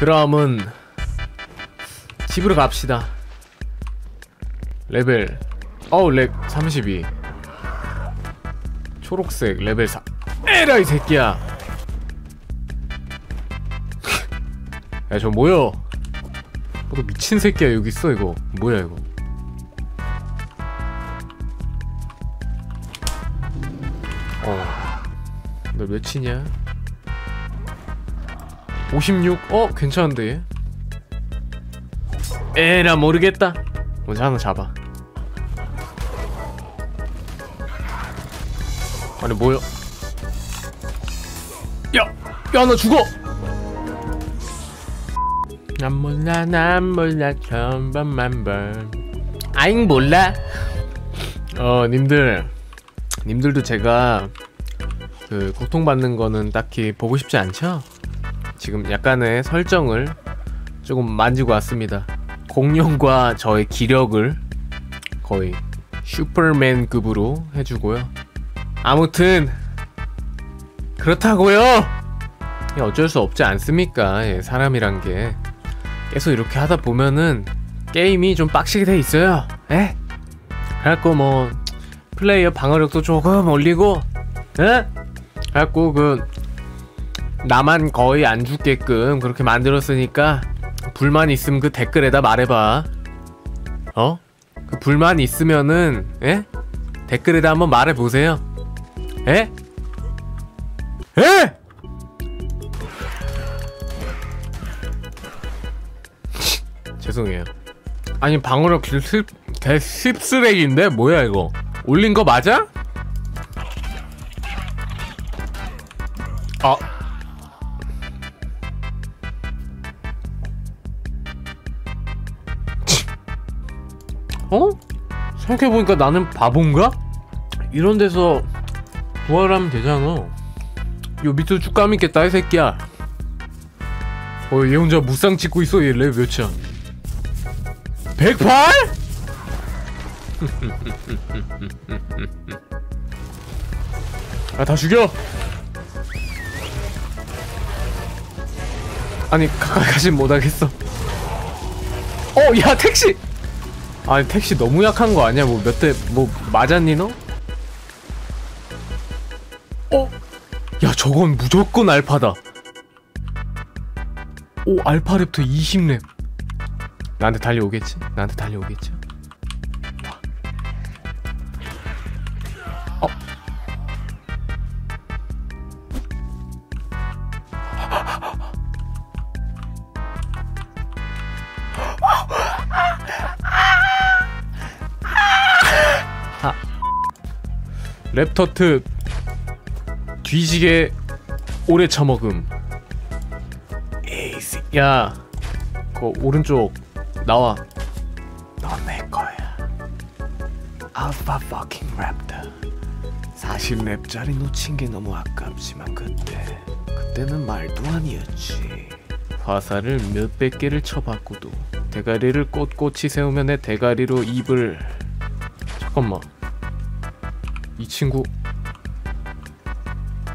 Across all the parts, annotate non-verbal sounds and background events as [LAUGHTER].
그럼은 집으로 갑시다. 레벨 어우 렙32 초록색 레벨 4 에라 이 새끼야! 야 저 뭐야 너 미친 새끼야 여기 있어 이거. 뭐야 이거? 어 너 몇이냐 56? 어 괜찮은데 얘 에라 모르겠다 먼저 하나 잡아 아니 뭐야 야! 야 나 죽어! 난 몰라 난 몰라 천번만 번 아잉 몰라 어 님들 님들도 제가 그 고통받는 거는 딱히 보고 싶지 않죠? 지금 약간의 설정을 조금 만지고 왔습니다 공룡과 저의 기력을 거의 슈퍼맨급으로 해주고요 아무튼 그렇다고요 어쩔 수 없지 않습니까 예, 사람이란 게 계속 이렇게 하다 보면은 게임이 좀 빡시게 돼 있어요. 에? 그래갖고 뭐 플레이어 방어력도 조금 올리고, 에? 그래갖고 그 나만 거의 안 죽게끔 그렇게 만들었으니까 불만 있으면 그 댓글에다 말해봐. 어? 그 불만 있으면은 에? 댓글에다 한번 말해보세요. 에? 에? [LAUGHS] 죄송해요. 아니 방어력 십, 개십쓰레기인데 뭐야 이거? 올린 거 맞아? 아. 어? 생각해보니까 나는 바본가? 이런 데서 부활하면 되잖아. 요 밑으로 쭉 까밌겠다 이 새끼야. 어, 얘 혼자 무쌍 찍고 있어. 얘 레벨 몇이야? 108? 아, 다 죽여! 아니, 가까이 가진 못하겠어. 어, 야, 택시! 아니, 택시 너무 약한 거 아니야? 뭐, 몇 대, 뭐, 맞았니, 너? 어? 야, 저건 무조건 알파다. 오, 알파 랩터 20렙. 나한테 달려오겠지? 나한테 달려오겠지? 랩터트 뒤지게 오래 처먹음. 에이씨. 야그 오른쪽 나와. 넌 내 거야. 알파 퍼킹 랩터 사실 랩자리 놓친 게 너무 아깝지만 그때 그때는 말도 아니었지. 화살을 몇백 개를 쳐봤고도 대가리를 꼿꼿이 세우며 내 대가리로 입을. 잠깐만 이 친구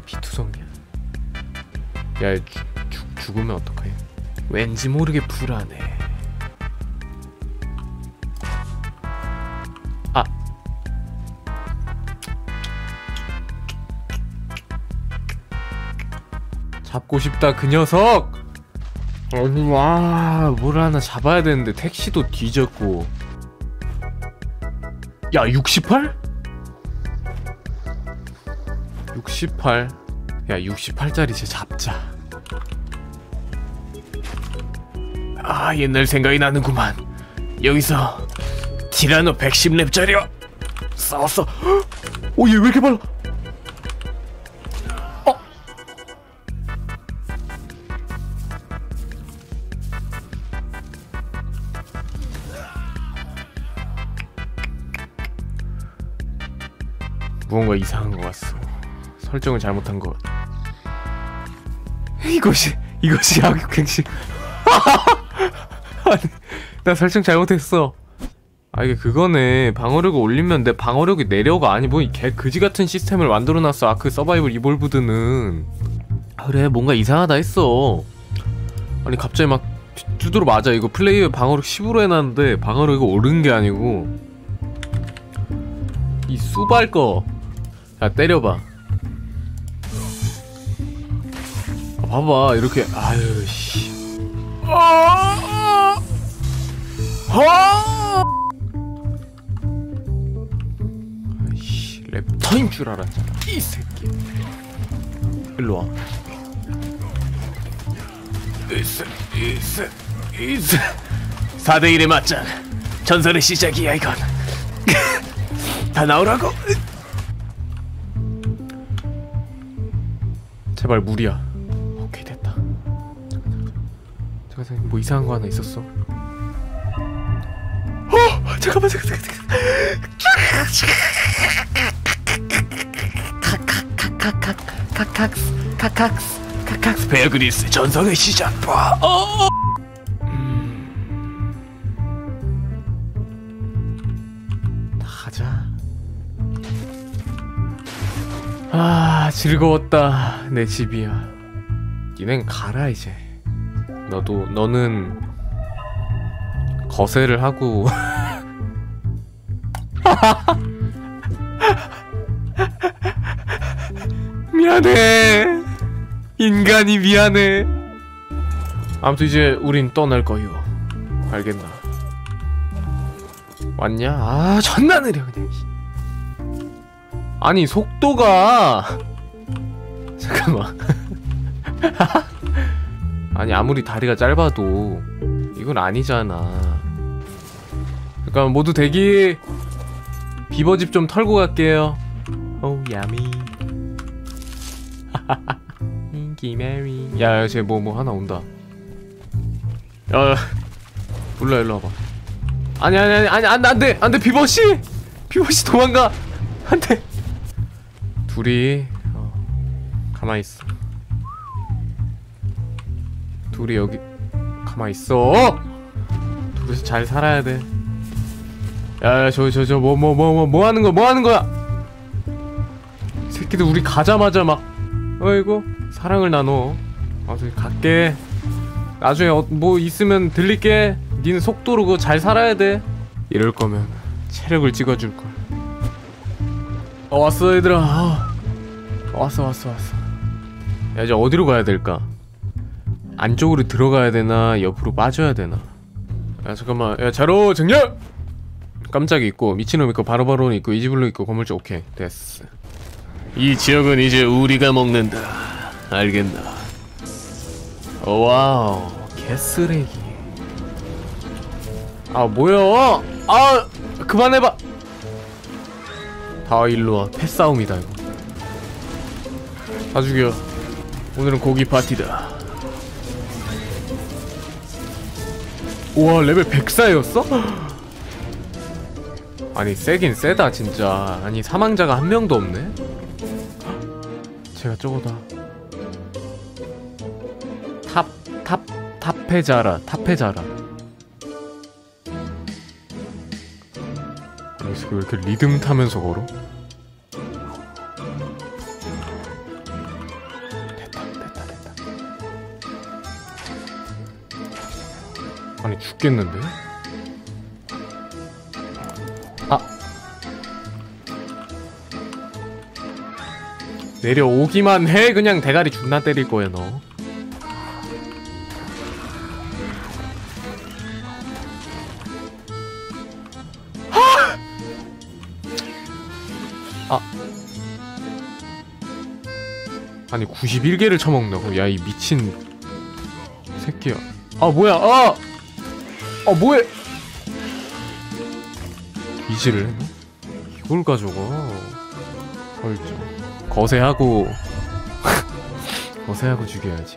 피투성이야. 야 죽, 죽, 죽으면 어떡해? 왠지 모르게 불안해. 아. 잡고 싶다 그 녀석! 아니 와뭘 하나 잡아야 되는데 택시도 뒤졌고. 야 68? 68? 야 68짜리 쟤 잡자. 아 옛날 생각이 나는구만. 여기서 티라노 110렙짜리와 싸웠어. 오 얘 왜 이렇게 빨라? 어? 무언가 이상한 것 같소 설정을 잘못한 것. 이것이 이것이 악육행시 [LAUGHS] 아니 나 설정 잘못했어. 아 이게 그거네. 방어력을 올리면 내 방어력이 내려가. 아니 뭐 이 개 그지 같은 시스템을 만들어놨어. 아크 서바이벌 이볼브드는. 아, 그래. 뭔가 이상하다 했어. 아니 갑자기 막 두- 두드러 맞아. 이거 플레이어 방어력 10으로 해놨는데 방어력이 오른 게 아니고. 이 수발 거야 때려봐 봐봐 이렇게. 아유 씨. 아! 아! 아이씨. 랩터인 줄 알았잖아. 이 새끼. 일로 와. 이스 이스 이스 4대1에 맞자. 전설의 시작이야 이건. [LAUGHS] 다 나오라고. 제발 무리야 잠깐 잠깐 뭐 이상한 거 하나 있었어 어! 잠깐만 잠깐 잠깐 카카스 카카스 카카스 베어그리스 전성의 시작 봐 어! 가자 아 즐거웠다 내 집이야 니넨 가라 이제 너도 너는 거세를 하고 [LAUGHS] 미안해. 인간이 미안해. 아무튼 이제 우린 떠날 거요. 알겠나? 왔냐? 아 존나 느려 그냥. 아니 속도가. [LAUGHS] 잠깐만 [LAUGHS] 아니 아무리 다리가 짧아도 이건 아니잖아. 잠깐 모두 대기 비버집 좀 털고 갈게요. 오 야미. [LAUGHS] 김메리. 야쟤 뭐 뭐 하나 온다. 야 몰라 일로 와봐. 아니 아니 아니 아니 안돼 안돼 안돼 비버씨! 비버씨 도망가! 안돼. 둘이 어, 가만히 있어 둘이 여기 가만히 있어. 둘이서 잘 살아야 돼. 야야 저 저 저 뭐 뭐 뭐 뭐 뭐 하는 거야 뭐 하는 거야? 이 새끼들 우리 가자마자 막 어이구 사랑을 나눠. 아 저기 갈게. 나중에 어, 뭐 있으면 들릴게. 니는 속도로 그거 잘 살아야 돼. 이럴 거면 체력을 찍어줄걸. 어 왔어 얘들아. 아, 왔어 왔어 왔어. 야 이제 어디로 가야 될까 안쪽으로 들어가야 되나 옆으로 빠져야 되나? 야 잠깐만. 야 자로 정렬 깜짝이 있고 미친놈 있고 바로바로 있고 이지블로 있고 건물주 오케이. 됐어. 이 지역은 이제 우리가 먹는다. 알겠나? Wow. 개쓰레기. 아 뭐야? 아 그만해봐! 다 일로와. 패싸움이다 이거. 다 죽여. 오늘은 고기 파티다 와 레벨 104였어? 아니 세긴 세다 진짜 아니 사망자가 한 명도 없네 제가 저거다 탑, 탑, 탑해자라 탑해자라 여기서 왜 이렇게 리듬 타면서 걸어? 아니 죽겠는데? 아. 내려오기만 해. 그냥 대가리 존나 때릴 거야 너. 아! 아니 91개를 쳐먹는다고? 야 이 미친 새끼야. 아 뭐야? 아! 아 뭐해? 이지를? 이걸 가져가 헐죠 거세하고. [LAUGHS] 거세하고 죽여야지